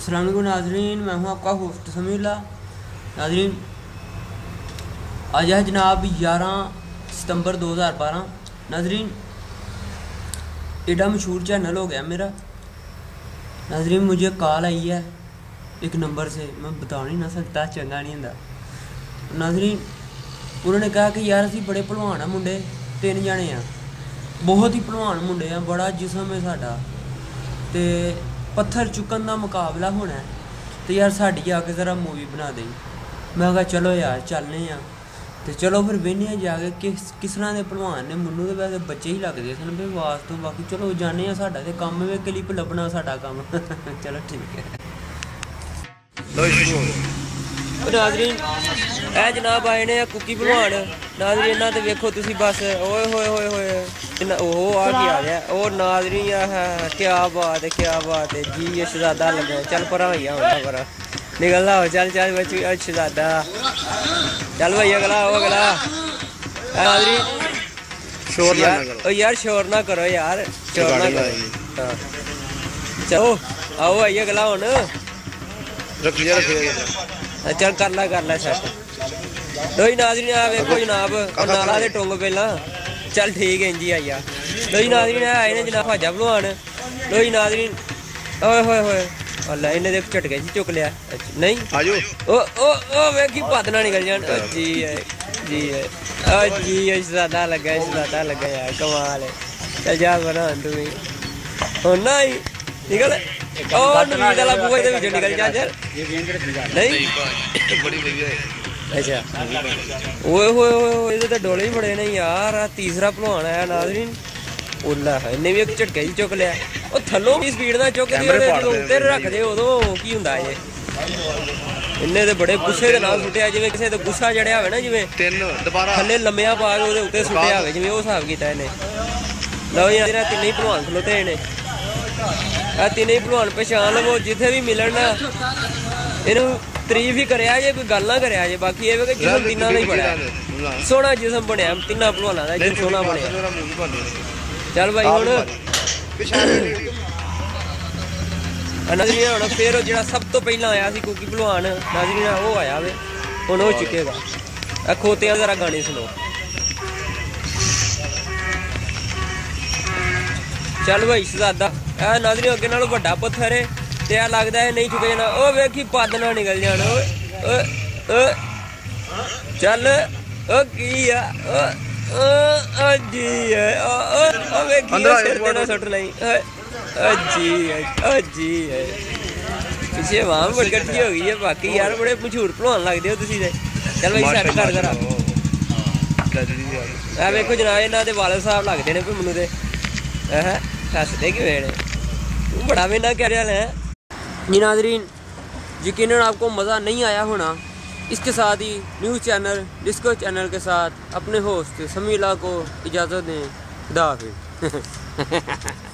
अस्सलाम वालेकुम नाजरीन मैं हूं आपका होस्ट समीला नाजरीन आज है जनाब 11 सितंबर 2012 नाजरीन एडा मशहूर चैनल हो गया मेरा नाजरीन मुझे कॉल आई है एक नंबर से मैं बता नहीं ना सकता चंगा नहीं ਹੁੰਦਾ ਨਾਜ਼ਰੀਨ ਉਹਨਾਂ ਨੇ ਕਿਹਾ ਕਿ ਯਾਰ ਅਸੀਂ ਬੜੇ ਭਲਵਾਨ ਆ ਮੁੰਡੇ ਤਿੰਨ ਜਣੇ ਆ ਬਹੁਤ ਹੀ ਭਲਵਾਨ ਮੁੰਡੇ ਆ ਬੜਾ ਜਿਸਮ ਹੈ ਸਾਡਾ ਤੇ ਪੱਥਰ ਚੁੱਕਣ ਦਾ ਮੁਕਾਬਲਾ ਹੋਣਾ ਹੈ ਤੇ ਯਾਰ ਸਾਡੀ ਆ ਕੇ ਜ਼ਰਾ ਮੂਵੀ ਬਣਾ ਦੇ ਮੈਂ ਕਿਹਾ ਚਲੋ ਯਾਰ ਚੱਲਨੇ ਆ ਤੇ ਚਲੋ ਫਿਰ ਵੇਖਨੇ ਆ ਜਾ ਕੇ ਕਿਸ ਕਿਸ ਤਰ੍ਹਾਂ ਦੇ ਭਲਵਾਨ ਨੇ ਮੈਨੂੰ ਤੇ ਵੈਸੇ ਬੱਚੇ ਹੀ ਲੱਗਦੇ ਸਨ ਵੀ ਆਵਾਜ਼ ਤੋਂ ਬਾਕੀ ਚਲੋ ਜਾਣੇ ਆ ਸਾਡਾ ਤੇ ਕੰਮ ਵੇ ਕਲਿੱਪ ਲੱਭਣਾ ਸਾਡਾ ਕੰਮ। ਚਲੋ ਠੀਕ ਹੈ। ਲੋ ਸ਼ੁਰੂ ਨਾਜ਼ਰੀਨ ਇਹ ਜਨਾਬ ਆਏ ਨੇ ਕੁੱਕੀ ਭਲਵਾਨ ਨਾਜ਼ਰੀਨ ਇਹਨਾਂ ਤੇ ਵੇਖੋ ਤੁਸੀਂ ਬਸ ਓਏ ਹੋਏ ਹੋਏ ਹੋਏ ਇਹਨਾਂ- ਉਹ ਆ ਕੀ ਆ ਗਿਆ ਉਹ ਨਾਜ਼ਰੀਨ ਆ ਹੈ ਕੀ ਬਾਤ ਹੈ ਕੀ ਬਾਤ ਹੈ ਜੀ ਇਹ ਸ਼ਹਜ਼ਾਦਾ ਲੱਗਾ ਚੱਲ ਪਰਾਂ ਭਈਆ ਹੁਣ ਪਰਾਂ ਨਿਕਲਦਾ ਹੋ ਚੱਲ ਚੱਲ ਬੱਚੀ ਇਹ ਸ਼ਹਜ਼ਾਦਾ ਚੱਲ ਭਈਆ ਅਗਲਾ ਉਹ ਅਗਲਾ ਇਹ ਨਾਜ਼ਰੀਨ ਸ਼ੋਰ ਨਾ ਯਾਰ- ਕਰੋ ਓ ਯਾਰ ਸ਼ੋਰ ਨਾ ਕਰੋ ਯਾਰ ਸ਼ੋਰ ਨਾ ਗਾੜੀ ਕਰੋ ਲਾਈ। ਹਾਂ ਚਲੋ ਰੱਖੀ ਜਾ ਰੱਖੀ ਜਾ। ਹਾਂ, ਚੱਲ ਕਰ ਲੈ ਕਰ ਲੈ ਸੈੱਟ ਦੋਈ ਨਾਜ਼ਰੀਨ ਆ ਵੇਖੋ ਜਨਾਬ ਉਹ ਨਾਲਾ ਦੇ ਟੁੰਗ ਪਹਿਲਾਂ। ਚੱਲ ਠੀਕ ਹੈ ਇੰਜੀ ਆਇਆ ਦੋਈ ਨਾਜ਼ਰੀਨ ਆ ਆਏ ਨੇ ਜਨਾਬ ਹਾਜਾ ਭਲਵਾਨ ਦੋਈ ਨਾਜ਼ਰੀਨ ਓਏ ਹੋਏ ਹੋਏ। ਅੱਲਾ ਇਹਨੇ ਦੇਖ ਝਟਕੇ ਚ ਚੁੱਕ ਲਿਆ। ਨਹੀਂ? ਆਜੋ। ਓ ਓ ਓ ਵੇਖੀ ਭੱਦ ਨਾ ਨਿਕਲ ਜਾਣ। ਜੀ ਜੀ ਜੀ ਹੈ ਜ਼ਿਆਦਾ ਲੱਗਾ ਜ਼ਿਆਦਾ ਲੱਗਾ ਯਾਰ ਕਮਾਲ ਹੈ। ਚੱਲ ਜਾ ਬਣਾ ਤੂੰ ਵੀ। ਹੁਣ ਨਹੀਂ ਨਿਕਲ। ਓ ਨਵੀਂ ਵਾਲਾ ਬੂਹੇ ਦੇ ਵਿੱਚੋਂ ਨਿਕਲ ਜਾ ਯਾਰ ਨਹੀਂ। ਬੜੀ ਵਧੀਆ ਹੈ। ਅੱਛਾ। ਓਏ ਹੋਏ ਹੋਏ ਹੋਏ ਇਹਦੇ ਤਾਂ ਡੋਲੇ ਹੀ ਬੜੇ ਨੇ ਯਾਰ ਆ ਤੀਸਰਾ ਭਲਵਾਨ ਆਇਆ ਨਾਜ਼ਰੀਨ। ਉੱਲਾ ਹੈ ਇਹਨੇ ਵੀ ਇੱਕ ਝਟਕੇ ਹੀ ਚੁੱਕ ਲਿਆ। ਉਹ ਥੱਲੋਂ ਵੀ ਸਪੀਡ ਨਾਲ ਉਹਦੇ ਪਾੜਦੇ ਜਦੋਂ ਉੱਤੇ ਰੱਖਦੇ ਉਦੋਂ ਕੀ ਹੁੰਦਾ ਇਹ? ਇਹਨੇ ਤੇ ਬੜੇ ਗੁੱਸੇ ਦੇ ਨਾਲ ਸੁੱਟਿਆ ਜਿਵੇਂ ਕਿਸੇ ਤੇ ਗੁੱਸਾ ਜੜਿਆ ਹੋਵੇ ਨਾ ਜਿਵੇਂ ਤਿੰਨ ਦੁਬਾਰਾ। ਥੱਲੇ ਲੰਮਿਆ ਪਾ ਕੇ ਉਹਦੇ ਉੱਤੇ ਸੁੱਟਿਆ ਹੋਵੇ ਜਿਵੇਂ ਉਹ ਹਿਸਾਬ ਕੀਤਾ ਇਹਨੇ। ਲਓ ਯਾਰ ਤਿੰਨੇ ਹੀ ਭਲਵਾਨ ਖਲੋਤੇ ਨੇ। ਆ ਤਿੰਨੇ ਹੀ ਭਲਵਾਨ ਪਛਾਣ ਲਵੋ ਜਿੱਥੇ ਵੀ ਮਿਲਣ ਨਾ ਇਹਨੂੰ ਤਾਰੀਫ ਹੀ ਕਰਿਆ ਜੇ ਕੋਈ ਗੱਲ ਨਾ ਕਰਿਆ ਜੇ ਬਾਕੀ ਇਹ ਕਿ ਜਿਸਮ ਤਿੰਨਾਂ ਦਾ ਹੀ ਬਣਿਆ ਸੋਹਣਾ ਜਿਸਮ ਬਣਿਆ ਤਿੰਨਾਂ ਭਲਵਾਨਾਂ ਦਾ ਜਿਸਮ ਸੋਹਣਾ ਬਣਿਆ। ਚੱਲ ਭਾਈ ਹੁਣ ਨਾਜ਼ਰੀਨ ਹੁਣ ਫੇਰ ਉਹ ਜਿਹੜਾ ਸਭ ਤੋਂ ਪਹਿਲਾਂ ਆਇਆ ਸੀ ਕੁਕੀ ਭਲਵਾਨ ਨਾਜ਼ਰੀਨ ਉਹ ਆਇਆ ਵੇ ਹੁਣ ਉਹ ਚੁੱਕੇਗਾ। ਆ ਖੋਤਿਆਂ ਜ਼ਰਾ ਗਾਣੇ ਸੁਣੋ। ਚੱਲ ਭਾਈ ਸ਼ਹਜ਼ਾਦਾ। ਇਹ ਨਾਜ਼ਰੀਨ ਅੱਗੇ ਨਾਲੋਂ ਵੱਡਾ ਪੱਥਰ ਹੈ ਤੇ ਆ ਲੱਗਦਾ ਹੈ ਨਹੀਂ ਚੁੱਕੇ ਜਾਣਾ ਉਹ ਵੇਖੀ ਪੱਦ ਨਾ ਨਿਕਲ ਜਾਣ ਓਏ ਚੱਲ ਉਹ ਕੀ ਆ ਓ ਓ ਜੀ ਓ ਓ ਓ ਵੇਖੀ ਸਿਰ ਤੇ ਨਾ ਸੁੱਟ ਲਈ। ਓ ਜੀ ਓ ਜੀ ਪਿੱਛੇ ਵਾਂ ਬੜਕਟੀ ਹੋ ਗਈ ਹੈ ਬਾਕੀ ਯਾਰ ਬੜੇ ਮਸ਼ਹੂਰ ਭਲਵਾਨ ਲੱਗਦੇ ਹੋ ਤੁਸੀਂ ਤੇ। ਚੱਲ ਭਾਈ ਸੈੱਟ ਕਰ ਕਰਾ ਆ ਵੇਖੋ ਜਨਾਬ ਇਹਨਾਂ ਦੇ ਵਾਲਦ ਸਾਹਿਬ ਲੱਗਦੇ ਨੇ ਵੀ ਮੈਨੂੰ ਤੇ। ਹੈ ਹੱਸਦੇ ਕਿਵੇਂ ਨੇ? पढ़ावेला कैरियल है। जी नाजरीन यकीन आपको मज़ा नहीं आया होना। इसके साथ ही न्यूज़ चैनल, डिस्को चैनल के साथ अपने होस्ट समीला को इजाज़त दें। खुदा